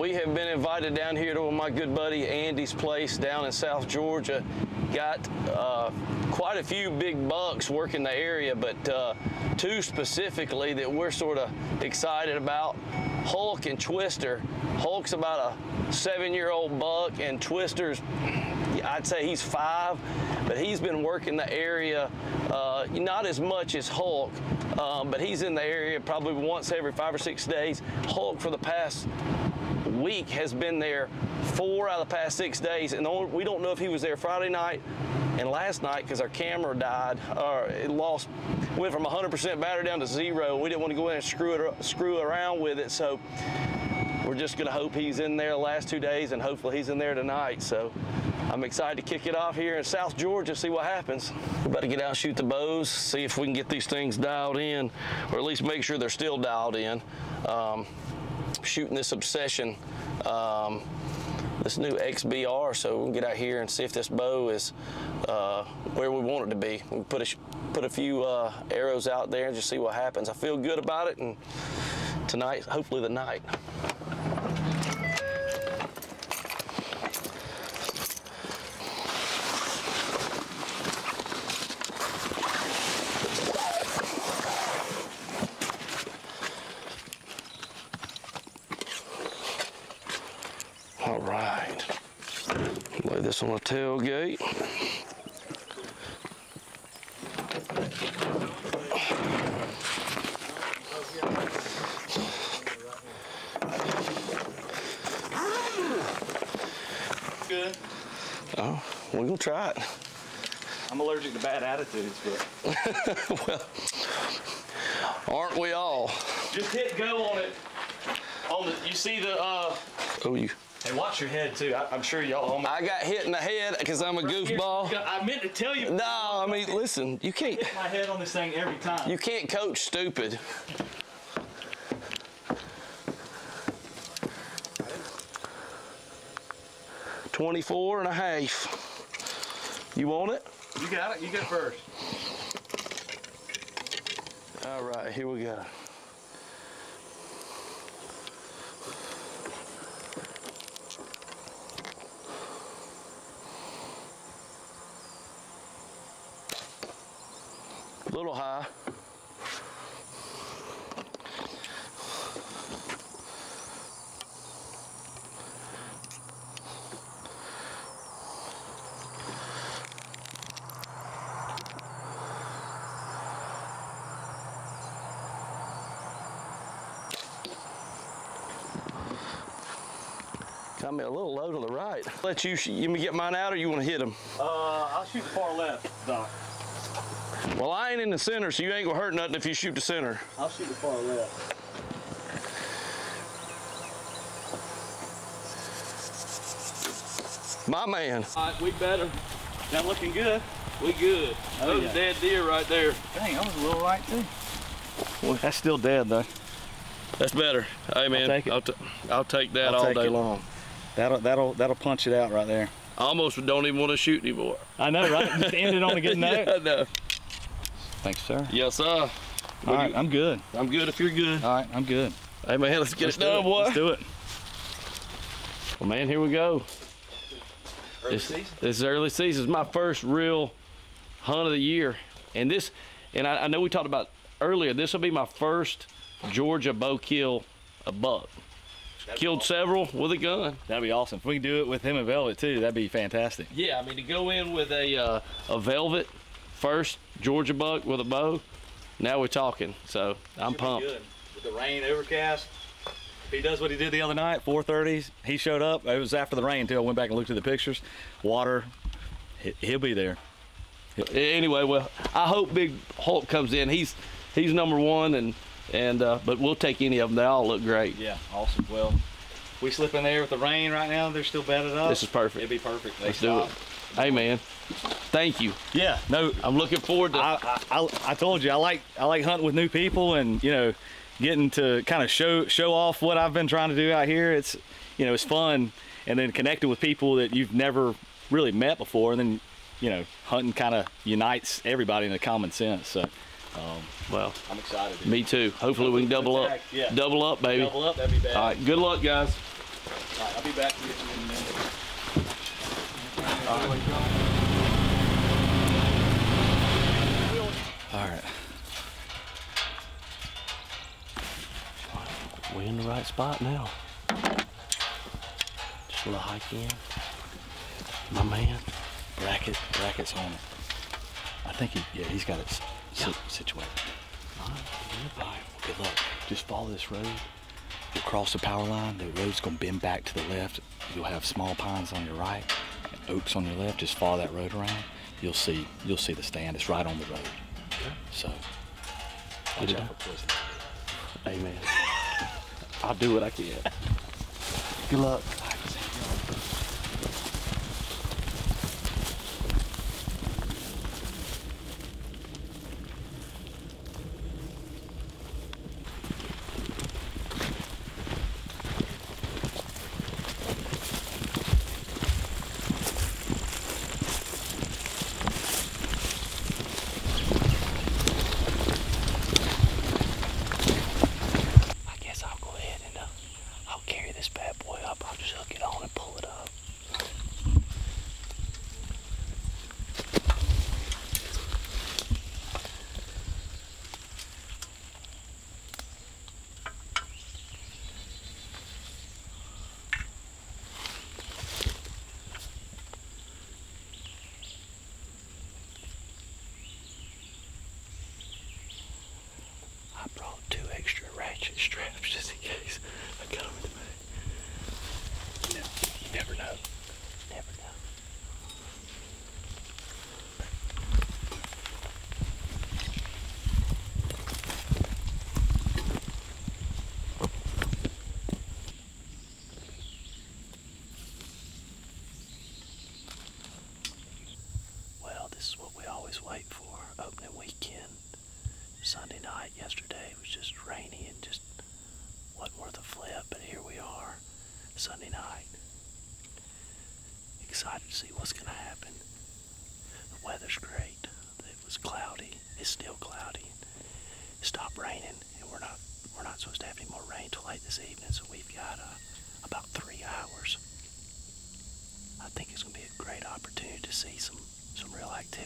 we have been invited down here to my good buddy Andy's place down in South Georgia. Got uh, quite a few big bucks working the area, but uh, two specifically that we're sort of excited about. Hulk and Twister. Hulk's about a seven-year-old buck, and Twister's, I'd say he's five, but he's been working the area uh, not as much as Hulk, um, but he's in the area probably once every five or six days. Hulk for the past week has been there four out of the past six days, and only, we don't know if he was there Friday night and last night because our camera died, or it lost, went from 100% battery down to zero. We didn't want to go in and screw it, screw around with it, so we're just going to hope he's in there the last two days, and hopefully he's in there tonight. So I'm excited to kick it off here in South Georgia, see what happens. We're about to get out shoot the bows, see if we can get these things dialed in, or at least make sure they're still dialed in. Um, shooting this Obsession, um, this new XBR, so we can get out here and see if this bow is uh, where we want it to be. We put a put a few uh, arrows out there and just see what happens. I feel good about it, and tonight, hopefully the night. All right. Lay this on the tailgate. Good. Oh, we're gonna try it. I'm allergic to bad attitudes, but well, aren't we all? just hit go on it. On the, you see the. uh Oh, you. Hey, watch your head too. I, I'm sure y'all. My, I got hit in the head because I'm a goofball. I meant to tell you. No, I mean, listen, you can't, hit my head on this thing every time. you can't coach stupid. Twenty-four and a half. You want it? You got it. You go first. All right, here we go. Little high. Got me a little low to the right. Let you, you get mine out or you want to hit them? Uh, I'll shoot the far left, Doc. Well, I ain't in the center, so you ain't gonna hurt nothing if you shoot the center. I'll shoot the far left. My man. All right, we better. That looking good. We good. Oh, That was yeah. a dead deer right there. Dang, I was a little right too. Well, that's still dead though. That's better. Hey man, take it. I'll, t- I'll take that I'll all take day it. long. That'll that'll that'll punch it out right there. I almost don't even want to shoot anymore. I know, right? Just ended on a good note. yeah, no. Thanks, sir. Yes, sir. All right, I'm good. I'm good if you're good. All right, I'm good. Hey man, let's get Let's it do done, it. boy. Let's do it. Well, man, here we go. Early this, season? this is early season. It's my first real hunt of the year, and this, and I, I know we talked about earlier. This will be my first Georgia bow kill a buck. Killed several with a gun. That'd be awesome. If we can do it with him and Velvet too, that'd be fantastic. Yeah, I mean to go in with a uh, a velvet first Georgia buck with a bow. Now we're talking. So I'm pumped. With the rain overcast. He does what he did the other night, 4:30, he showed up. It was after the rain too. I went back and looked at the pictures. Water. he- He'll be there. Anyway, well, I hope Big Hulk comes in. He's he's number one, and and uh, but we'll take any of them. They all look great. Yeah, awesome. Well, we slip in there with the rain right now. They're still bedded up. This is perfect. It'd be perfect. They Let's do it. Hey man, thank you. Yeah. No. I'm looking forward to. I, I, I, I told you I like I like hunting with new people and you know getting to kind of show show off what I've been trying to do out here. It's you know it's fun and then connecting with people that you've never really met before and then you know hunting kind of unites everybody in a common sense. So um, well, I'm excited. me too. Hopefully we can double up. Yeah. Double up, baby. Double up, that'd be bad. All right. Good luck, guys. All right, I'll be back All right. We in the right spot now. Just a little hike in. My man. Bracket, bracket's on it. I think he, yeah, he's got it si- situated. All right. All right, well, good luck. Just follow this road. You'll cross the power line. The road's gonna bend back to the left. You'll have small pines on your right, oaks on your left. Just follow that road around. You'll see, you'll see the stand. It's right on the road. So, watch Good out for poison. Amen. I'll do what I can. Good luck.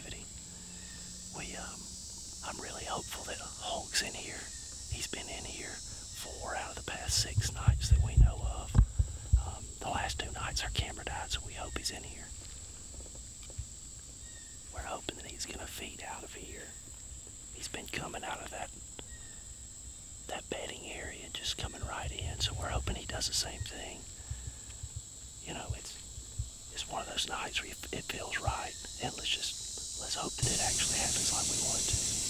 Activity. We um, I'm really hopeful that Hulk's in here. He's been in here four out of the past six nights that we know of. Um, the last two nights our camera died, so we hope he's in here. We're hoping that he's gonna feed out of here. He's been coming out of that that bedding area, just coming right in. So we're hoping he does the same thing. You know, it's it's one of those nights where it feels right, and let's just let's hope that it actually happens like we want it to.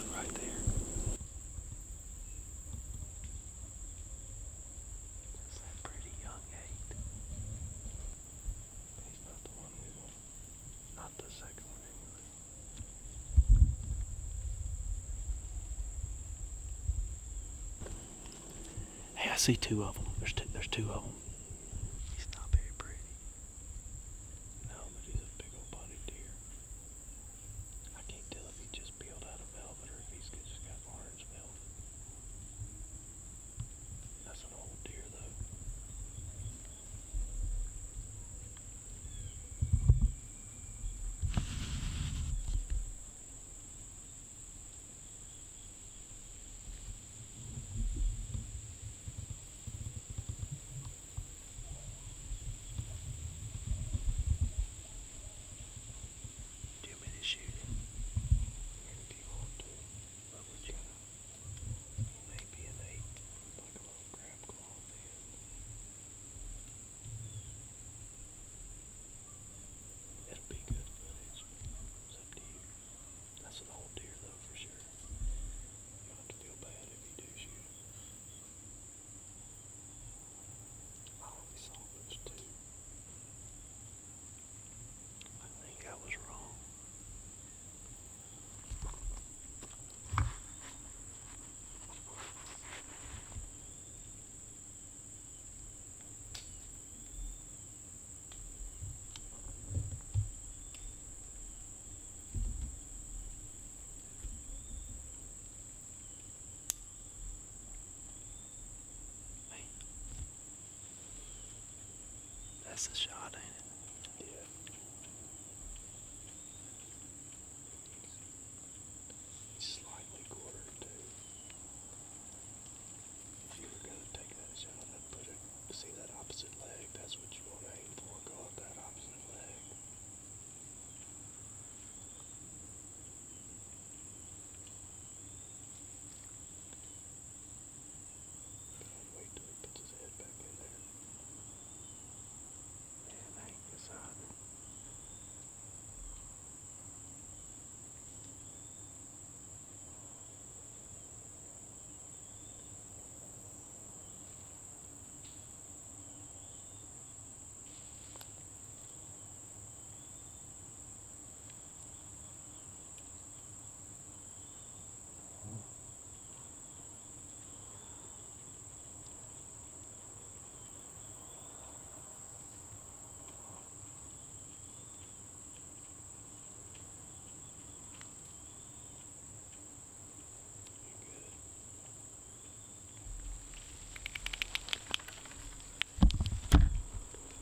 Right there. That's that pretty young eight. He's not the one we want. Not the second one anyway. Hey, I see two of them. There's two. There's two of them. He's not very pretty. No, but he's a big old body deer. I can't tell if he just peeled out of velvet That's the shot, ain't it? Slightly quartered too. If you were gonna take that shot, I'd put it. See that opposite leg? That's what you want to aim for. Go up that opposite leg. I'd wait till he puts his head back in there. Man, I ain't decided.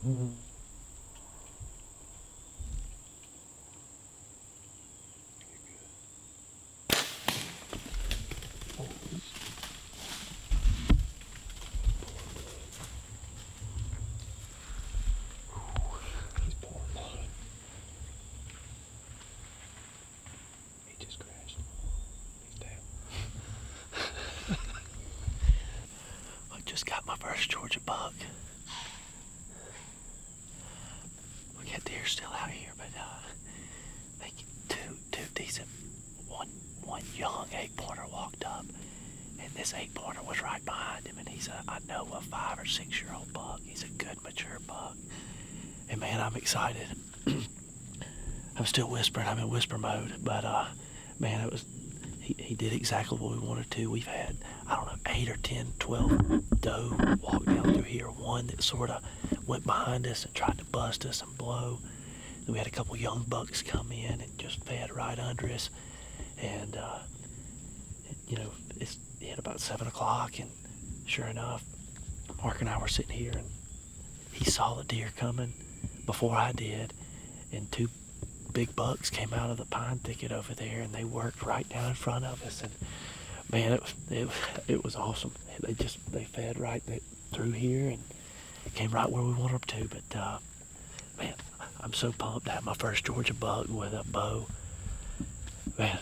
I just got my first Georgia buck. We deer still out here, but uh, they two two decent. One one young eight pointer walked up, and this eight pointer was right behind him, and he's a I know a five or six year old buck. He's a good mature buck, and man, I'm excited. I'm still whispering. I'm in whisper mode, but uh, man, it was he, he did exactly what we wanted to. We've had, I don't know, 8 or 10, 12 doe walk down through here. One that sort of went behind us and tried to bust us and blow. We had a couple young bucks come in and just fed right under us. And, uh, you know, it's hit about 7 o'clock, and sure enough, Mark and I were sitting here, and he saw the deer coming before I did, and two big bucks came out of the pine thicket over there and they worked right down in front of us and man it was it, it was awesome they just they fed right through here and came right where we wanted them to but uh, man i'm so pumped to have my first georgia buck with a bow man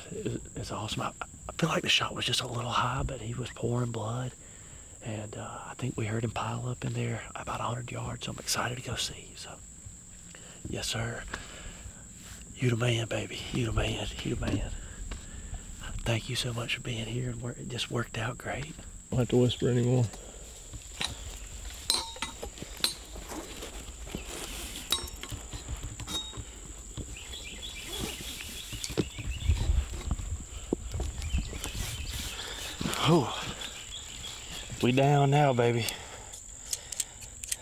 it's awesome I, I feel like the shot was just a little high but he was pouring blood and uh, i think we heard him pile up in there about 100 yards so i'm excited to go see so yes sir you the man, baby. You the man. You the man. Thank you so much for being here, and it just worked out great. I Don't have to whisper anymore. Oh, we down now, baby.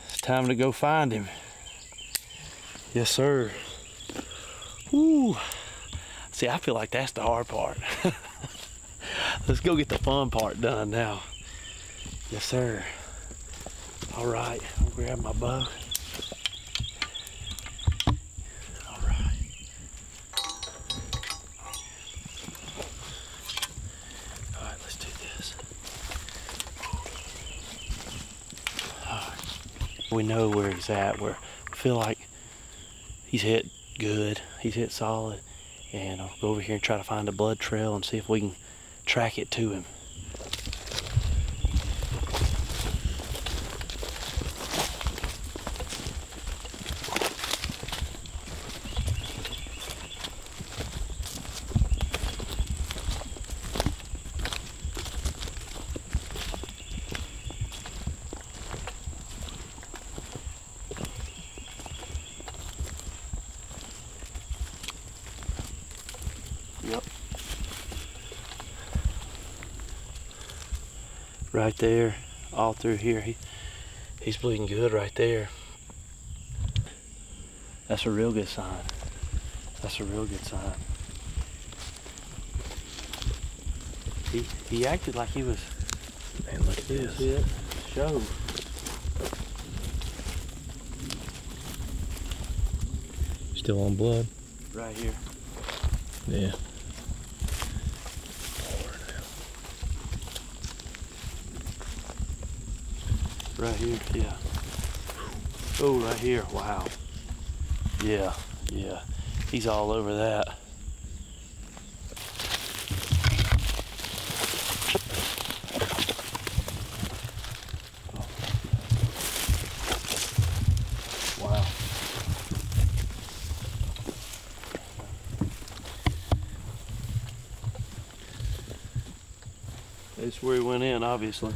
It's time to go find him. Yes, sir. Ooh. See, I feel like that's the hard part. Let's go get the fun part done now. Yes, sir. All right, I'll grab my bow. All right. All right, let's do this. All right. We know where he's at. We're, we feel like he's hit good. He's hit solid. And I'll go over here and try to find a blood trail and see if we can track it to him. Yep. Right there, all through here. He, he's bleeding good right there. That's a real good sign. That's a real good sign. He he acted like he was. Man, look at this. It show. Still on blood. Right here. Yeah. Right here, yeah. Oh, right here, wow. Yeah, yeah. He's all over that. Wow. That's where he went in, obviously.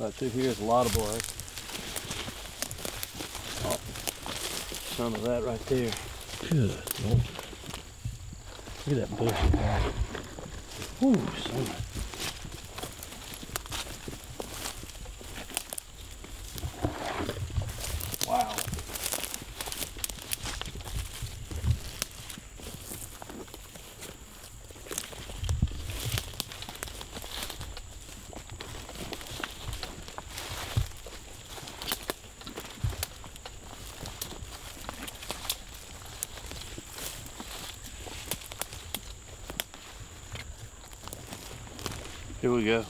Right through here is a lot of blood. Oh, some of that right there. Good. Lord. Look at that bush. Ooh, son. Wow. Here we go.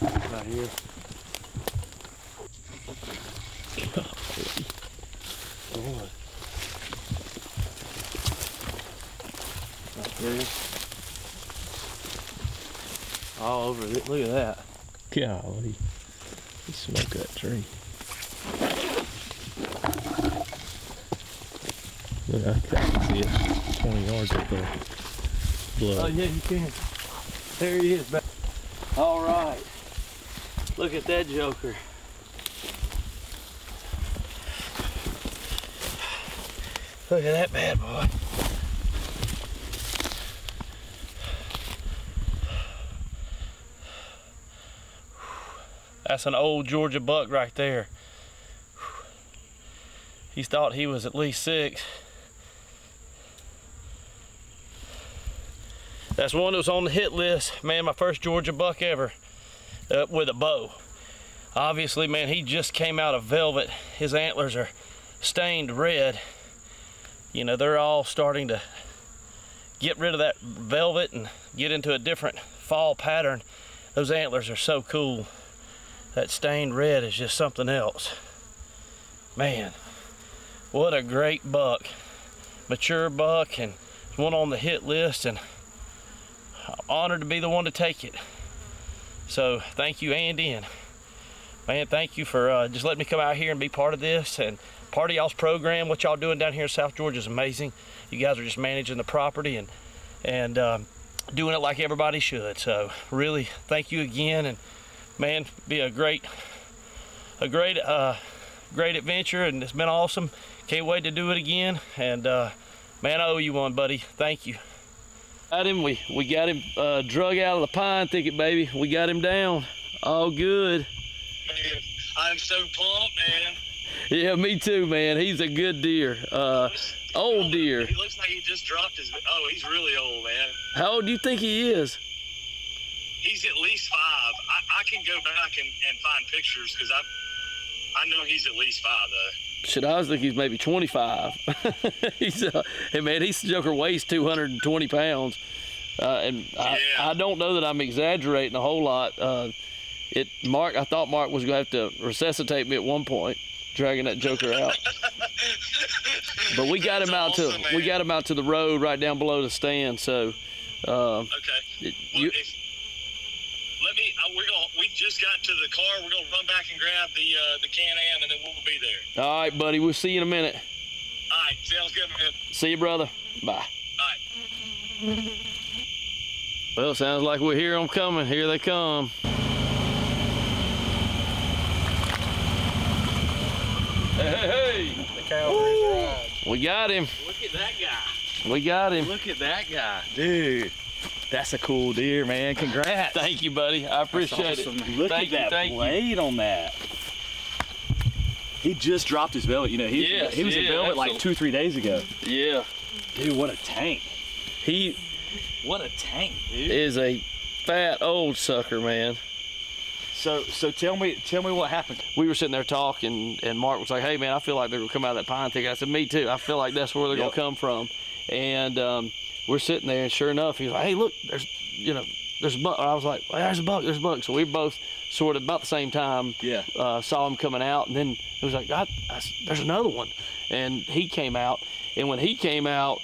Right here. All over it. Look at that. Golly. He smoked that tree. Look, I can see it. 20 yards up there. Oh yeah, you can. There he is. All right. Look at that joker. Look at that bad boy. That's an old Georgia buck right there. He thought he was at least six. That's one that was on the hit list. Man, my first Georgia buck ever uh, with a bow. Obviously, man, he just came out of velvet. His antlers are stained red. You know, they're all starting to get rid of that velvet and get into a different fall pattern. Those antlers are so cool. That stained red is just something else. Man, what a great buck. Mature buck and one on the hit list and honored to be the one to take it. So thank you, Andy, and man, thank you for uh, just letting me come out here and be part of this and part of y'all's program. What y'all doing down here in South Georgia is amazing. You guys are just managing the property and and um, doing it like everybody should. So really, thank you again, and man, be a great a great uh, great adventure, and it's been awesome. Can't wait to do it again, and uh, man, I owe you one, buddy. Thank you. Got him. We we got him uh, drug out of the pine thicket, baby. We got him down. All good. Man, I'm so pumped, man. Yeah, me too, man. He's a good deer. Uh, old deer. He looks like he just dropped his. Oh, he's really old, man. How old do you think he is? He's at least five. I, I can go back and, and find pictures because I I know he's at least five though. Shit, I was thinking he's maybe 25. he's, uh, hey man, he's Joker weighs 220 pounds, uh, and I, Yeah. I don't know that I'm exaggerating a whole lot. Uh, it Mark, I thought Mark was gonna have to resuscitate me at one point, dragging that Joker out. but we got That's him out awesome, to we got him out to the road right down below the stand. So, um, Okay. Well, you, if, let me. Uh, we're gonna. We just got to the car. We're gonna run back and grab the uh, the Can Am, and then we'll be there. all right, buddy. We'll see you in a minute. All right. Sounds good, man. See you, brother. Bye. All right. Well, sounds like we hear them coming. Here they come. Hey, hey, hey. We got him. Look at that guy. We got him. Look at that guy, dude. That's a cool deer, man. Congrats. Thank you, buddy. I appreciate Awesome. it. Look Thank at you, that thank you. blade on that. He just dropped his velvet. You know, he, Yes, he was in yeah, velvet like absolutely. two, three days ago. Yeah. Dude, what a tank. He What a tank, dude. is a fat old sucker, man. So so tell me tell me what happened. we were sitting there talking, and Mark was like, "Hey man, I feel like they're gonna come out of that pine thicket." I said, "Me too. I feel like that's where they're Yep. gonna come from." And um, we're sitting there, and sure enough, he's like, "Hey, look, there's, you know, there's a buck." I was like, well, "There's a buck, there's a buck." So we both sort of about the same time Yeah. uh, saw him coming out, and then it was like, God, I "There's another one," and he came out, and when he came out,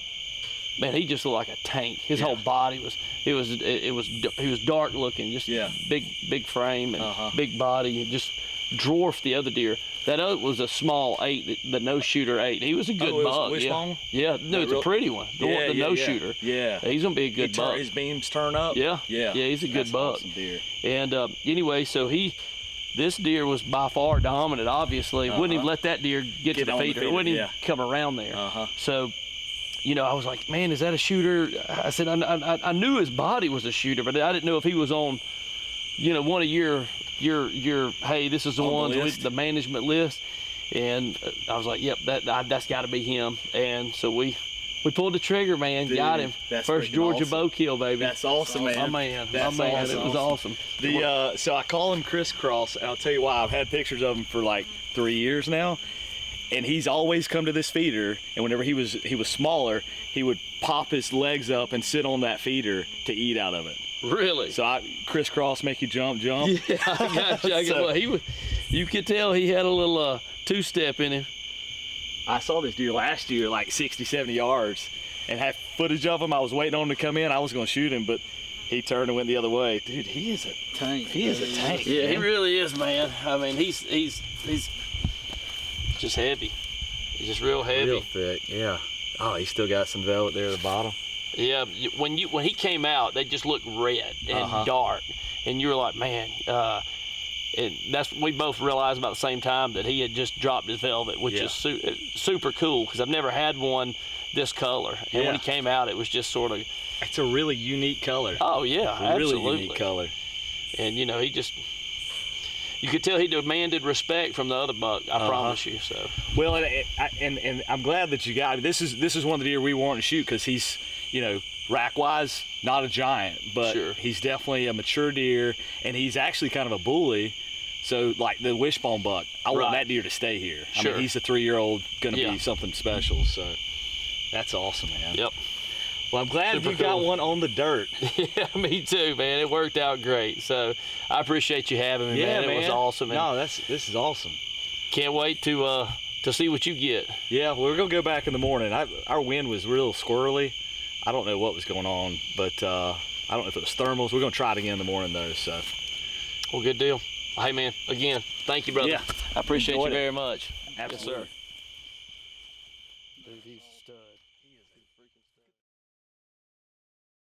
man, he just looked like a tank. His whole body was, it was, it, it was he was dark looking, just Yeah. big, big frame and Uh-huh. big body, and just dwarfed the other deer. That other was a small eight the no shooter eight. He was a good Oh, was buck. wishbone? Yeah, yeah, no, it's real- a pretty one. The, one, the no shooter. Yeah. He's gonna be a good buck. his beams turn up. Yeah. Yeah. Yeah, he's a good That's buck. awesome deer. And uh, anyway, so he, this deer was by far dominant. Obviously, wouldn't even let that deer get, Get to the feeder. feeder, Wouldn't even come around there. Uh-huh. So, you know, I was like, man, is that a shooter? I said, I, I, I knew his body was a shooter, but I didn't know if he was on, you know, one of your your your hey, this is the On the ones with the management list. And I was like, yep, that I, that's got to be him. And so we. We pulled the trigger, man. got him. that's First Georgia awesome. bow kill, baby. That's awesome, man. My man. That's my man. awesome. It was awesome. The uh, so I call him crisscross, and I'll tell you why. I've had pictures of him for like three years now, and he's always come to this feeder. And whenever he was he was smaller, he would pop his legs up and sit on that feeder to eat out of it. Really? So I crisscross, make you jump, jump. Yeah, I got you. I got, So- well, he was, you could tell he had a little uh, two-step in him. I saw this deer last year, like 60, 70 yards, and had footage of him. I was waiting on him to come in. I was going to shoot him, but he turned and went the other way. Dude, he is a Tank. he is a tank. Yeah, he really is, man. I mean, he's he's he's just heavy. He's just real heavy. real thick. Yeah. Oh, he still got some velvet there at the bottom. Yeah, when you when he came out, they just looked red and Uh-huh. dark, and you were like, man. Uh, and that's we both realized about the same time that he had just dropped his velvet, which Yeah. is su- uh, super cool because I've never had one this color. And Yeah. when he came out, it was just sort of, It's a really unique color. oh yeah, a really unique color. and you know he just you could tell he demanded respect from the other buck i Uh-huh. promise you so Well, and, and and I'm glad that you got this is this is one of the deer we wanted to shoot because he's you know rack wise not a giant, but Sure. he's definitely a mature deer and he's actually kind of a bully. So like the wishbone buck, I want that deer to stay here. I Sure. mean, he's a three year old, gonna Yeah. be something special. So that's awesome, man. yep Well, I'm glad Super you got one on the dirt. yeah me too man it worked out great so i appreciate you having me man. it was awesome No, that's this is awesome. can't wait to uh to see what you get Yeah, we're gonna go back in the morning. I, our wind was real squirrely. I don't know what was going on, but uh, I don't know if it was thermals. We're gonna try it again in the morning though. So well good deal hey man again thank you brother Yeah. i appreciate Enjoyed you it. very much Absolutely. yes sir Dude, he's